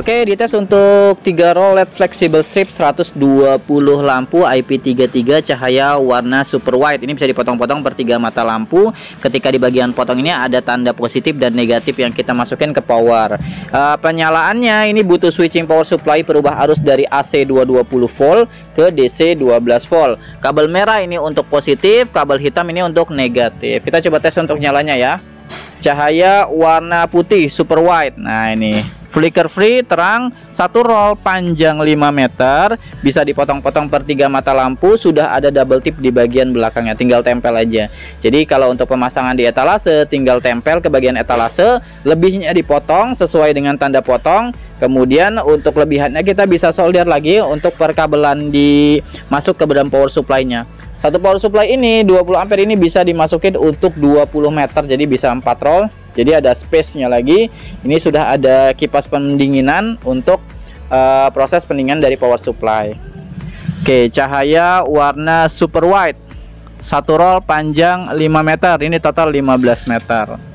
Oke, dites untuk 3 roll LED flexible strip 120 lampu IP33 cahaya warna super white. Ini bisa dipotong-potong per 3 mata lampu. Ketika di bagian potong ini ada tanda positif dan negatif yang kita masukin ke power. Uh, penyalaannya ini butuh switching power supply perubah arus dari AC 220 volt ke DC 12 volt. Kabel merah ini untuk positif, kabel hitam ini untuk negatif. Kita coba tes untuk nyalanya ya. Cahaya warna putih super white. Nah, ini flicker free terang satu roll panjang 5 meter bisa dipotong-potong per tiga mata lampu sudah ada double tip di bagian belakangnya tinggal tempel aja. Jadi kalau untuk pemasangan di etalase tinggal tempel ke bagian etalase lebihnya dipotong sesuai dengan tanda potong. Kemudian untuk lebihannya kita bisa solder lagi untuk perkabelan di masuk ke dalam power supply-nya satu power supply ini 20 ampere ini bisa dimasukin untuk 20 meter jadi bisa 4 roll. Jadi ada space-nya lagi. Ini sudah ada kipas pendinginan untuk uh, proses pendinginan dari power supply. Oke cahaya warna super white satu roll panjang 5 meter ini total 15 meter